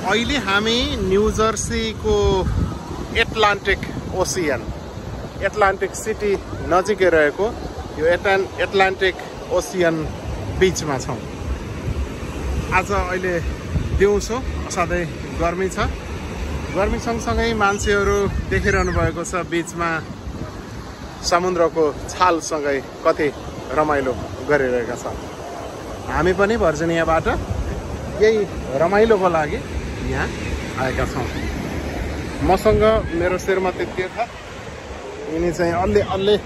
अहिले हामी न्यु जर्सीको एटलान्टिक ओसियन एटलान्टिक सिटी नजिकै रहेको यो एटान एटलान्टिक ओसियन बिचमा छौँ। आज अहिले दिउँसो असाध्यै गर्मी छ। गर्मी सँगसँगै मान्छेहरू देखिरहनु भएको छ बिचमा। समुद्रको छालसँगै कति रमाइलो गरिरहेका छन्। हामी पनि भर्जिनियाबाट यही रमाइलोको लागि यहाँ आएका छौँ मसँग मेरो श्रीमती तीर्थ यिनी चाहिँ अलि अलि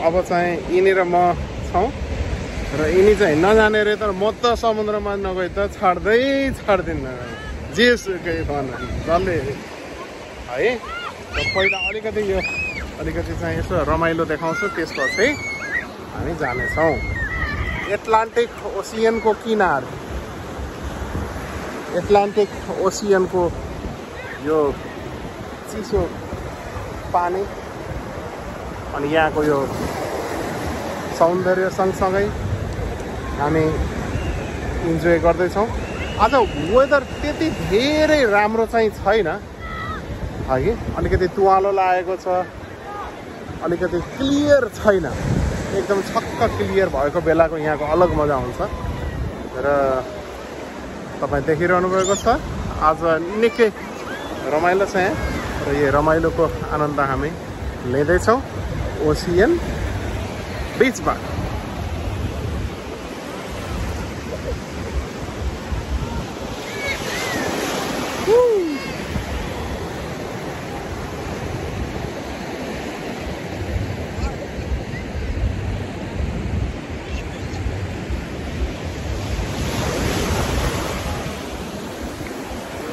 अब चाहिँ यिनी र म छौँ र यिनी चाहिँ नजाने रे तर म त समुद्रमा नगए त छाड्दै छाड्दिनँ जेसुकै भन डल्लै है पहिला अलिकति यो अलिकति चाहिँ यसो रमाइलो देखाउँछु त्यसपछि हामी जानेछौँ एटलान्टिक ओसियनको किनार। एटलान्टिक ओसियनको यो चिसो पानी अनि यहाँको यो सौन्दर्य सँगसँगै हामी इन्जोय गर्दैछौँ। आज वेदर त्यति धेरै राम्रो चाहिँ छैन। है अलिकति तुवालो लागेको छ अलिकति क्लियर छैन। एकदम छक्क क्लियर भएको बेलाको यहाँको अलग मजा हुन्छ। र तपाईँ देखिरहनु भएको छ आज निकै रमाइलो छ यहाँ। र यो रमाइलोको आनन्द हामी लिँदैछौँ। ओसियन बिचमा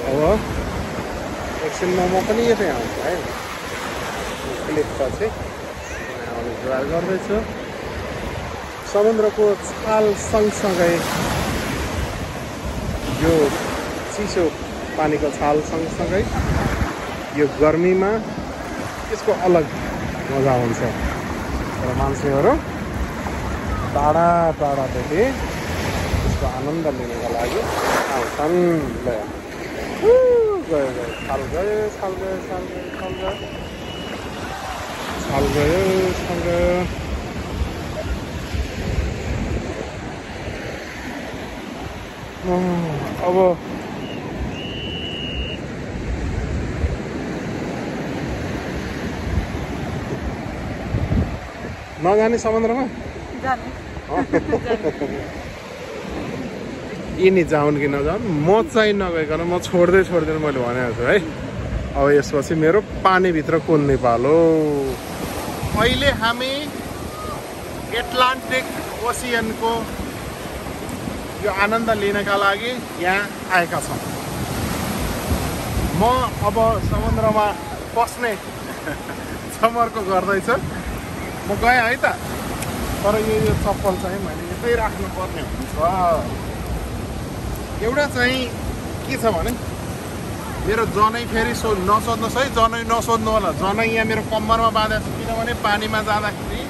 अब एकछिनमा म पनि यतै आउँछु है क्लिपपछि आउने जोगाड गर्दैछु समुद्रको छाल सँगसँगै यो चिसो पानीको छाल सँगसँगै यो गर्मीमा यसको अलग मजा हुन्छ र मान्छेहरू टाढा टाढादेखि यसको आनन्द लिनुको लागि आउँछन् ल गयो गयो छाल गयो छाल गयो छाल गयो गयो अब नजाने समुद्रमा जाने यिनी जाउन् कि नजाउन्? म चाहिँ नगइकन म छोड्दै छोड्दैन मैले भनेको छु है। अब यसपछि मेरो पानीभित्र कुद्ने पालो अहिले हामी एटलान्टिक ओसियनको यो आनन्द लिनका लागि यहाँ आएका छौँ। म अब समुद्रमा पस्ने समर्को गर्दैछु। म गएँ है त तर यो यो चप्पल चाहिँ मैले यतै राख्नुपर्ने हुन्छ। एउटा चाहिँ के छ भने मेरो जनै फेरि सो नसोध्नुहोस् है जनै नसोध्नु होला। जनै यहाँ मेरो कम्मरमा बाँधेको छ किनभने पानीमा जाँदाखेरि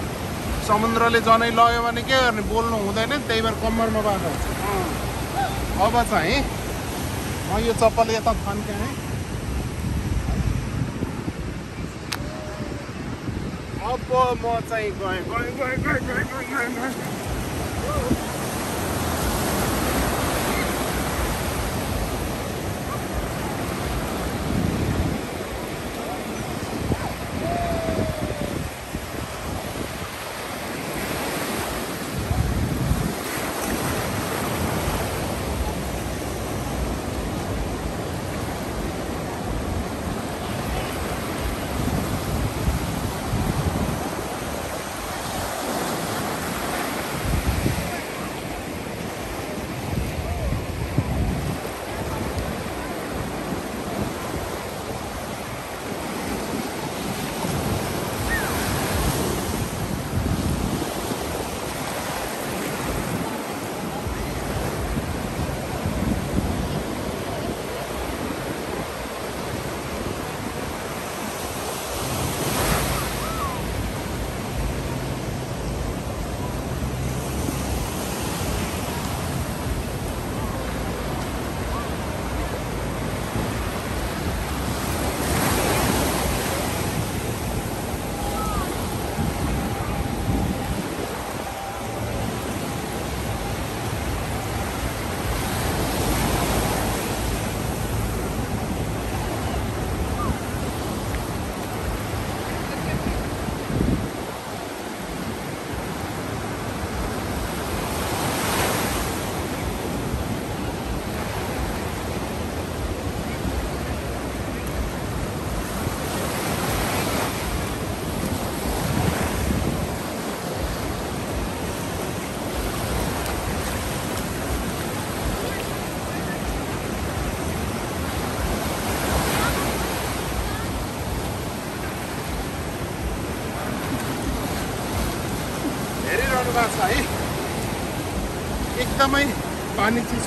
समुद्रले जनै लग्यो भने के गर्ने बोल्नु हुँदैन त्यही भएर कम्मरमा बाँधेको छ। अब चाहिँ म यो चप्पल यता थन्क्याएँ अब म चाहिँ गएँ गएँ गएँ गएँ गएँ गएँ गएँ।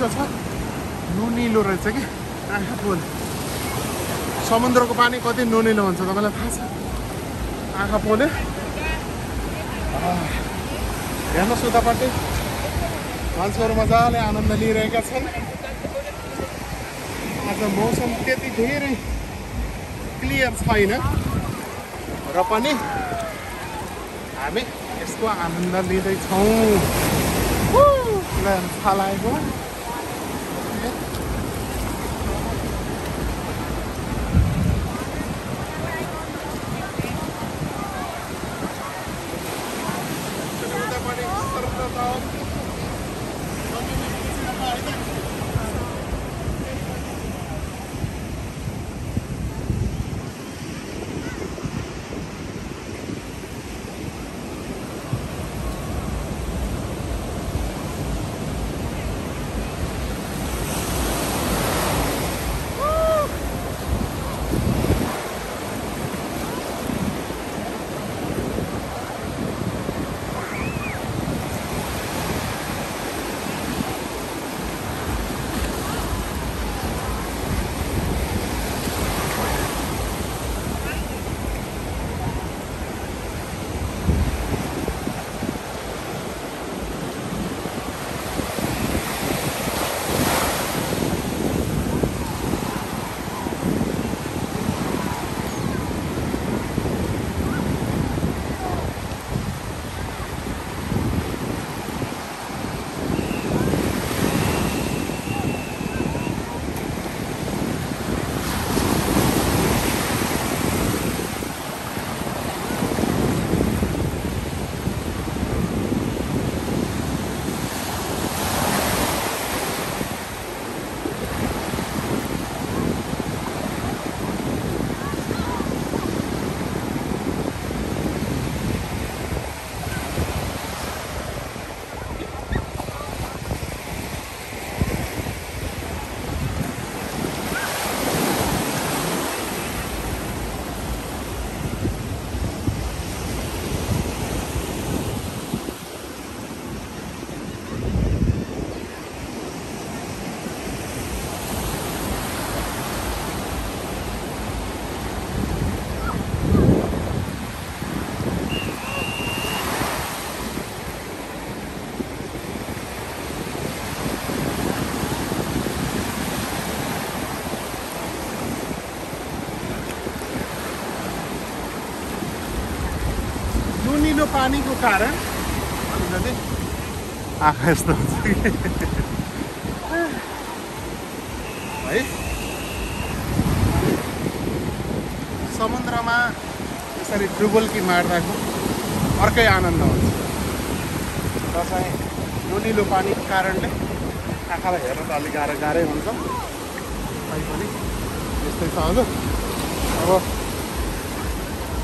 छ। नुनिलो रहेछ कि? आँखा पोल समुद्रको पानी कति नुनिलो हुन्छ तपाईँलाई थाहा छ? आँखा पोल्यो हेर्नुहोस् उतापट्टि मान्छेहरू मजाले आनन्द लिइरहेका छन्। आज मौसम त्यति धेरै क्लियर छैन। र पनि हामी यसको आनन्द लिँदैछौँ। थाहा लागेको? कारण अलिकति आँखा यस्तो हुन्छ कि है समुद्रमा यसरी डुबल्की मार्दाको अर्कै आनन्द हुन्छ चाहिँ नुनिलो पानीको कारणले आँखालाई हेर्न त अलिक गाह्रो गाह्रै हुन्छ तैपनि यस्तै छ हजुर अब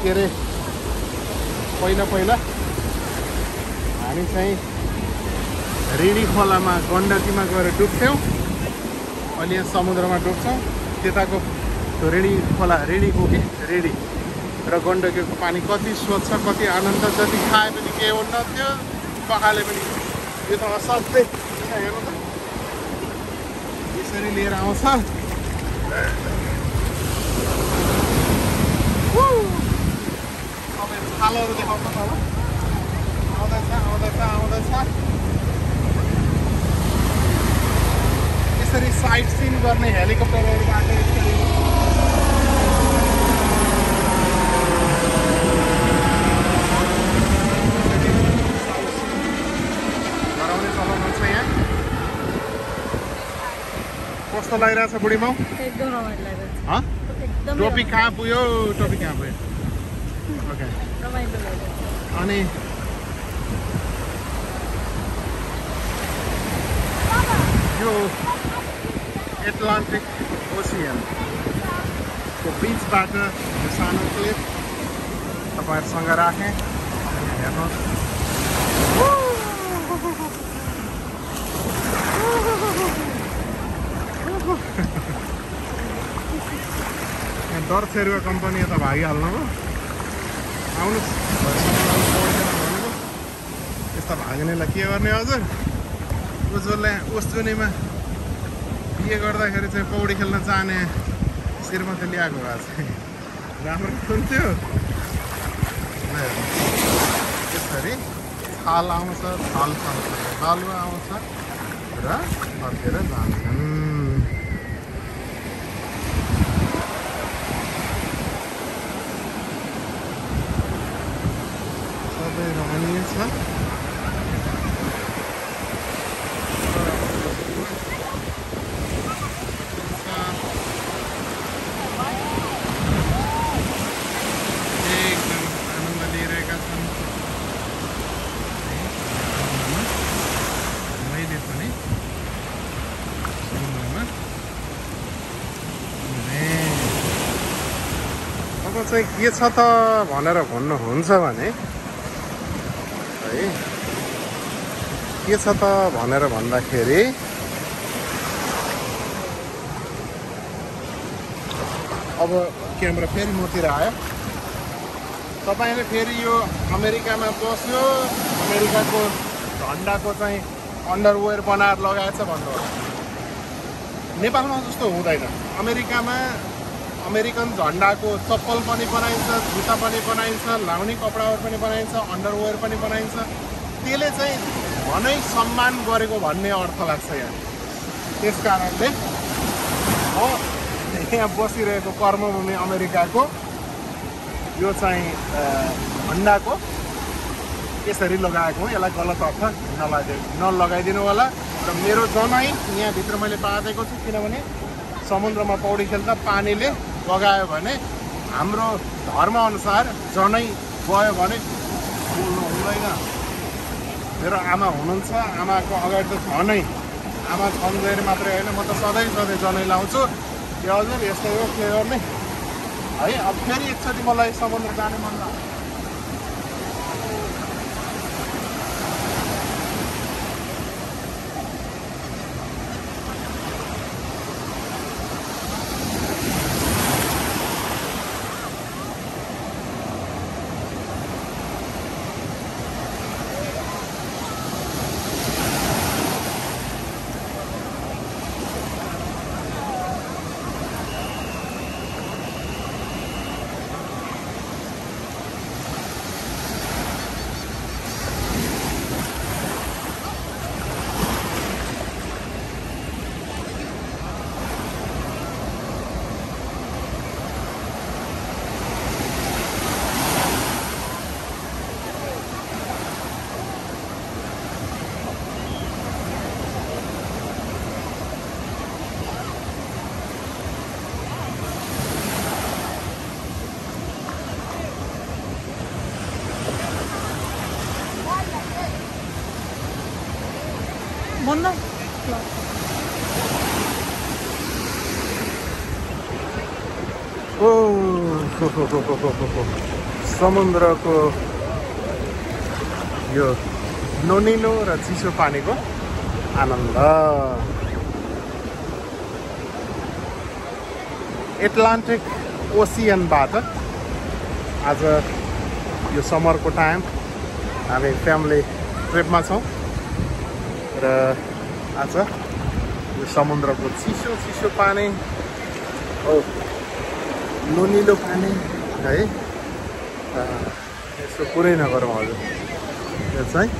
के अरे पहिला पहिला हामी चाहिँ रेडी खोलामा गण्डकीमा गएर डुब्थ्यौँ। अहिले यहाँ समुद्रमा डुब्छौँ। त्यताको त्यो रेडी खोला रेडीको कि? रेडी। र गण्डकीको पानी कति स्वच्छ कति आनन्द जति खाए पनि केही हुन्न त्यो पखाले पनि। यो त असाध्यै हेर्नु त। यसरी लिएर आउँछ। तपाईँ छालहरू देखाउनु न ल आउँदैछ आउँदैछ यसरी साइड सिन गर्ने हेलिकप्टरहरूबाट यसरी गराउने चलन छ यहाँ। कस्तो लागिरहेछ बुढी माउ एकदम रमाइलो लागेको हँ? छ एकदम टोपी कहाँ पुग्यो? टोपी कहाँ पुग्यो? ओके। अनि यो एटलान्टिक ओसियनको बिचबाट यो सानो क्लिप तपाईँहरूसँग राखेँ हेर्नुहोस् यहाँ डर सेरुवा कम्पनी यता भागिहाल्नु हो आउनुहोस् यस्ता भाग्नेलाई के गर्ने हजुर। उज्जवलले उस्तुनीमा बिहे गर्दाखेरि चाहिँ पौडी खेल्न जाने श्रीमती ल्याएको भए चाहिँ राम्रो हुन्थ्यो ल हेर्नु। यसरी छाल आउँछ छाल सँगसँगै बालुवा आउँछ र फर्केर जान्छन् सबै रमणीय छ एकदम आनन्द लिइरहेका छन् मैले पनि समुद्रमा घुमेँ। अब चाहिँ के छ त भनेर भन्नुहुन्छ भने है के छ त भनेर भन्दाखेरि अब क्यामेरा फेरि मतिर आयो। तपाईँले फेरि यो अमेरिकामा बस्यो अमेरिकाको झन्डाको चाहिँ अन्डरवेयर बनाएर लगाएछ भन्नुहोस्। नेपालमा जस्तो हुँदैन। अमेरिकामा अमेरिकन झन्डाको चप्पल पनि बनाइन्छ जुत्ता पनि बनाइन्छ लाउने कपडाहरू पनि बनाइन्छ अन्डरवेयर पनि बनाइन्छ। त्यसले चाहिँ भनै सम्मान गरेको भन्ने अर्थ लाग्छ यहाँ। त्यस कारणले म यहाँ बसिरहेको कर्मभूमि अमेरिकाको यो चाहिँ झन्डाको यसरी लगाएको हो। यसलाई गलत अर्थ नलगाइदिनु नलगाइदिनु होला। र मेरो जनै यहाँभित्र मैले बाँधेको छु किनभने समुद्रमा पौडी खेल्दा पानीले बगायो भने हाम्रो धर्मअनुसार जनै गयो भने बोल्नु हुँदैन। मेरो आमा हुनुहुन्छ आमाको अगाडि त झनै। आमा छन्जेर मात्रै होइन म त सधैँ सधैँ जनै लाउँछु। यो हजुर यस्तै हो के गर्ने? है अब फेरि एकचोटि मलाई समुद्र जाने मन लाग्छ। समुद्रको यो नोनिलो र चिसो पानीको आनन्द। एटलान्टिक ओसियनबाट आज यो समरको टाइम हामी फ्यामिली ट्रिपमा छौँ र आज यो समुद्रको चिसो चिसो पानी हो नुनिलो पानी। है। अ, यसो कुरै नगरौँ हजुर। यो चाहिँ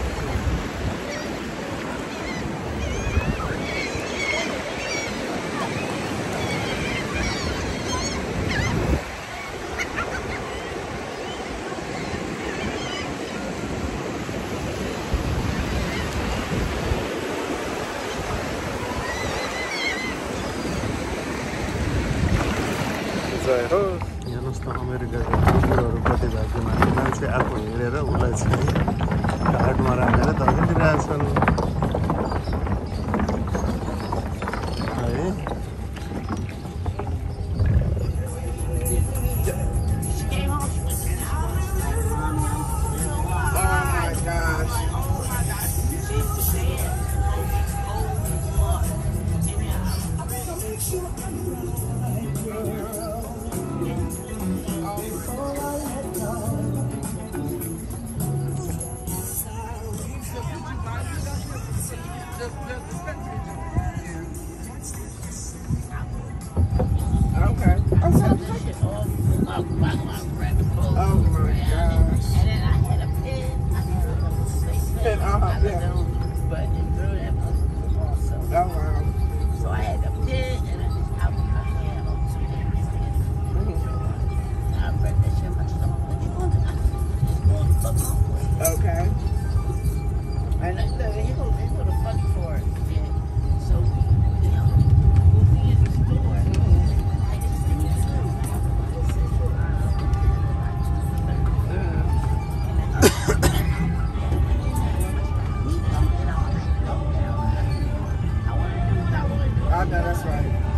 Yeah. That's right.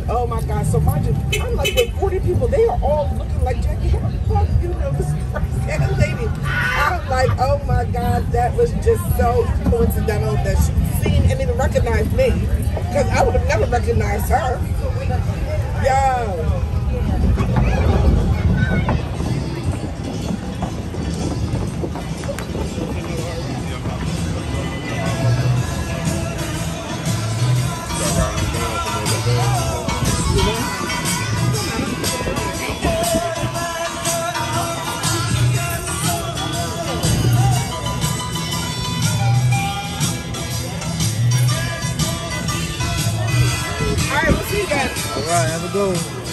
said, oh my God, so mind you, I'm like with 40 people, they are all looking like Jackie, how the fuck you know this crazy lady? I'm like, oh my God, that was just so coincidental that she seen and even recognized me. Because I would have never recognized her. Yo. have a good one.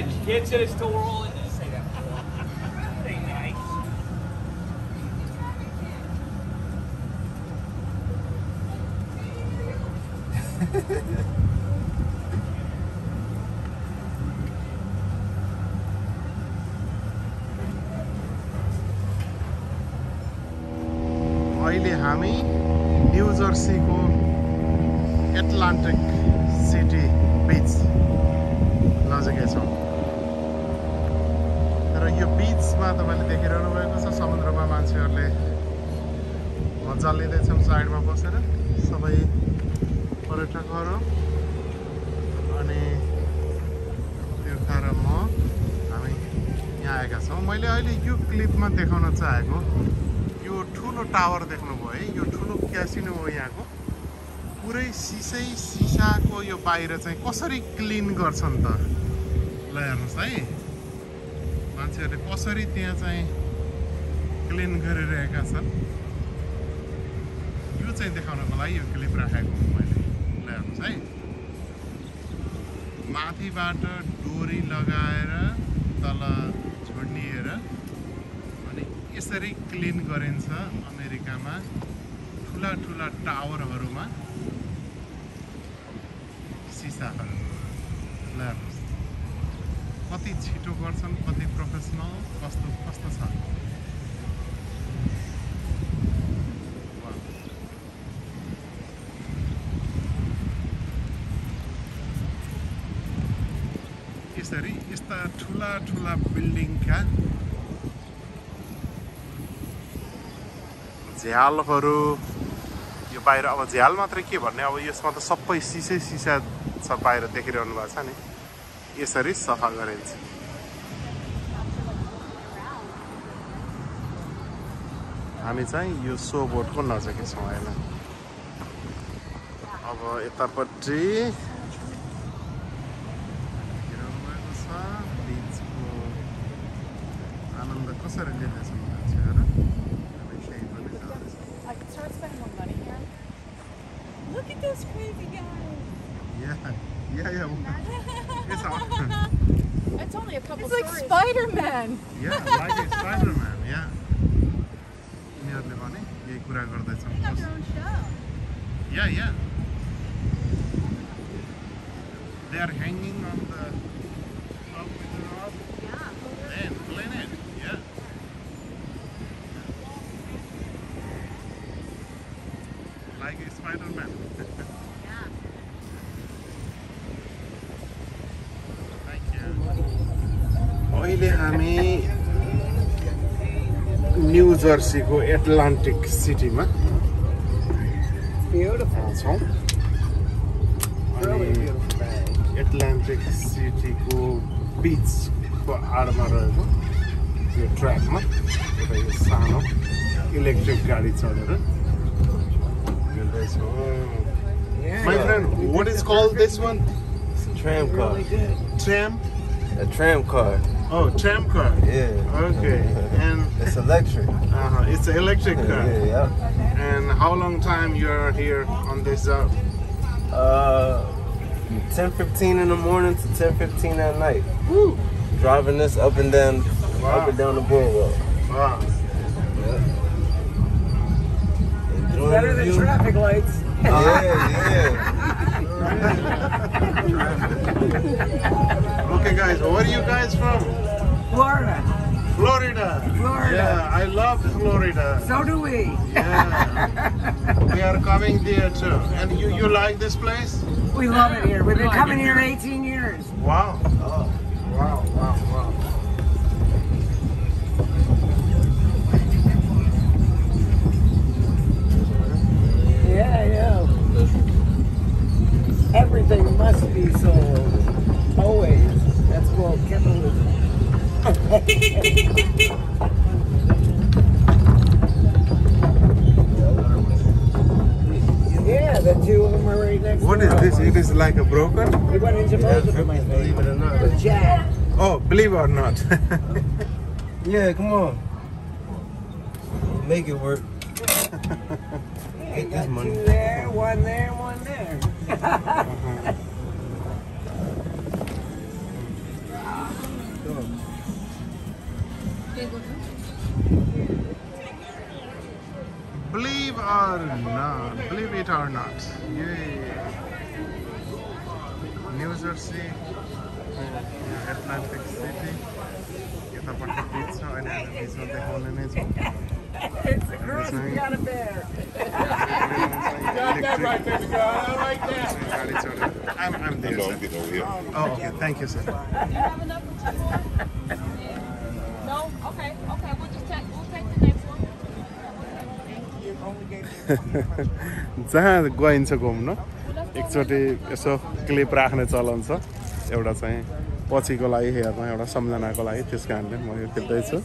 said. You can't still. Say that. Say nice. Ha ha ha. तपाईँले देखिरहनु भएको छ समुद्रमा मान्छेहरूले मजा लिँदैछौँ साइडमा बसेर। सबै पर्यटकहरू अनि तीर्थ र म हामी यहाँ आएका छौँ। मैले अहिले यो क्लिपमा देखाउन चाहेको यो ठुलो टावर देख्नुभयो है यो ठुलो क्यासिनो हो यहाँको। पुरै सिसै सिसाको यो बाहिर चाहिँ कसरी क्लिन गर्छन् त? ल हेर्नुहोस् है। मान्छेहरूले कसरी त्यहाँ चाहिँ क्लिन गरिरहेका छन् यो चाहिँ देखाउनको लागि यो क्लिप राखेको मैले ल हेर्नुहोस् है माथिबाट डोरी लगाएर तल झुन्डिएर अनि यसरी क्लिन गरिन्छ अमेरिकामा ठुला ठुला टावरहरूमा सिसाहरू कति छिटो गर्छन् कति प्रोफेसनल कस्तो कस्तो छ। यसरी यस्ता ठुला ठुला बिल्डिङका झ्यालहरू यो बाहिर अब झ्याल मात्रै के भन्ने? अब यसमा त सबै सिसै सिसा छ बाहिर देखिरहनु भएको छ नि। यसरी सफा गरिन्छ। हामी चाहिँ यो सो बोटको नजिकै छौँ अहिले अब यतापट्टि जर्सीको एटलान्टिक सिटीमा। छ। एट्लान्टिक सिटीको बिचको हाडमा रहेको यो ट्र्याकमा। एउटा यो सानो इलेक्ट्रिक गाडी चलेर car Oh, tram car. Yeah. Okay. And It's electric. Uh huh. it's an electric car. yeah. yeah. And how long time you are here on this job? Uh, 10:15 in the morning to 10:15 at night. Woo. Driving this up and down, Wow. up and down the boardwalk. Wow. Enjoying Better than traffic lights. Yeah, yeah. Okay, guys, where are you guys from? Florida. Florida. Florida. Yeah, I love Florida. So do we. Yeah. we are coming there too. And you, you like this place? We love it here. We've been coming here 18 years. Wow. Oh, Wow, wow, wow. Yeah, yeah. Everything must be sold. Always called capitalism. Right what is this? It is like a broker? It went into both of my Believe it or not. Jack. Oh, believe it or not. yeah, come on. Make it work. Get this money. Two there, one there, one there. Believe or not, believe it or not. Yay! New Jersey, Atlantic City. Get a bucket pizza and have a pizza the whole in it. It's a gross, we got a bear. got that right, baby girl. I like that. I'm, I'm there. No, get over here. Oh, okay. Thank you, sir. Do you have enough for two more? No? Okay, okay. We'll just take, we'll take the next one. जहाँ गइन्छ घुम्न एकचोटि यसो clip राख्ने चलन छ एउटा चाहिँ पछिको लागि हेर्न एउटा सम्झनाको लागि त्यस कारणले म यो खिच्दैछु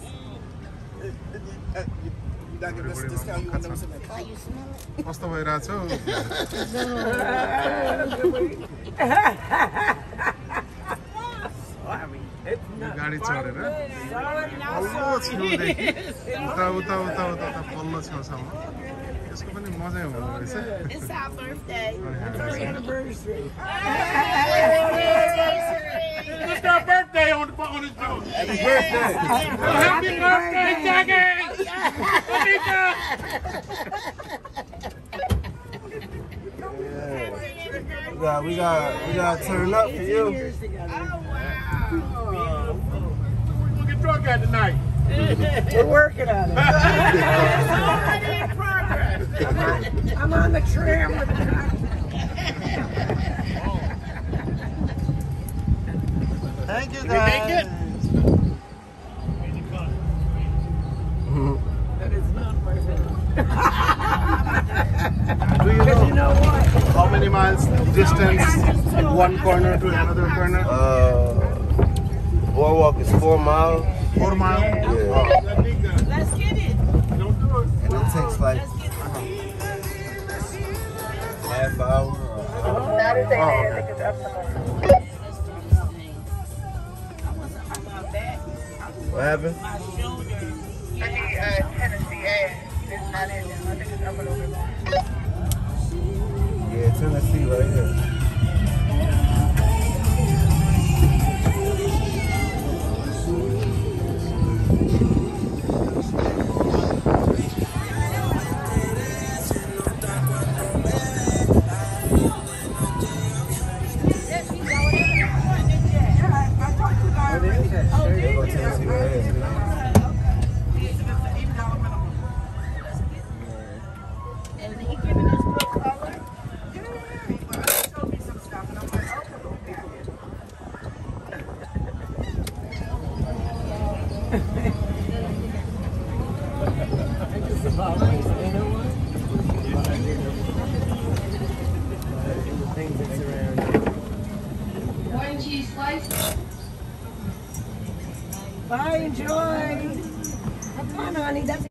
कस्तो भइरहेछ हौ? यो गाडी चढेर। पल्लो छेउदेखि उता उता उता उता उता पल्लो छेउसम्म। यसको पनि मजै हुँदो रहेछ। birthday, Jackie. We got, we got, we got to turn up for you. Oh, wow. We'll get drunk at tonight. We're working on it. I'm on the tram with Thank you, make it? guys. Do you know, you know how many miles distance one corner to another corner? Uh, boardwalk is four miles. Four miles? Yeah. Let's get it. Don't do it. And it takes like half hour. oh, okay. it's up What happened? I need uh, Tennessee. It's not in there. I think it's up a little bit more. Tennessee right here.